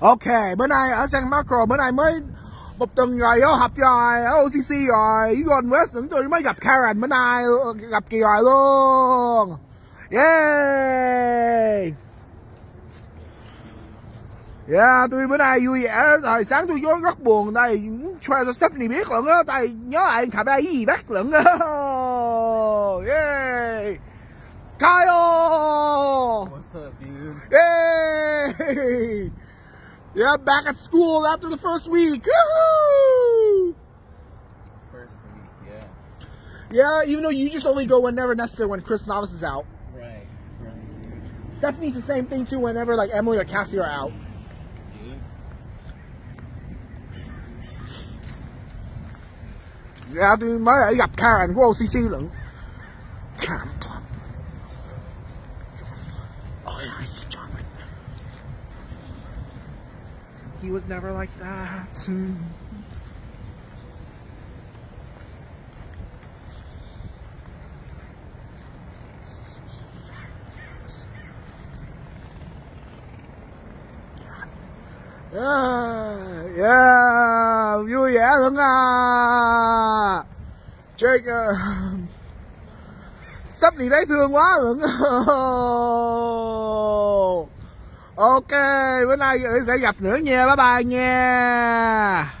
Ok, bữa nay ở San Marco bữa nay mới một tuần rồi vô học rồi ở OCC rồi Eagle West những tôi mới gặp Karen bữa nay gặp kỳ rồi luôn. Yeah Yeah, tôi bữa nay vui vẻ Hồi sáng tôi vô rất buồn Đây, cho Stephanie biết lận á Đây, nhớ lại thằng đây gì bác lận á. Yeah Kyle! What's up, dude? Yay! Yeah, back at school after the first week. Woohoo! First week, yeah. Yeah, even though you just only go whenever necessary when Chris Novice is out. Right, right. Stephanie's the same thing too whenever like Emily or Cassie are out. Yeah. Yeah, tôi mới ở gặp Karen của OCC lận. Karen. Oh yeah, I see He was never like that. Yeah, yeah, vui vẻ lắm à. Jake, uh, thấy thương quá lận. Ok, bữa nay sẽ gặp nữa nha, bye bye nha.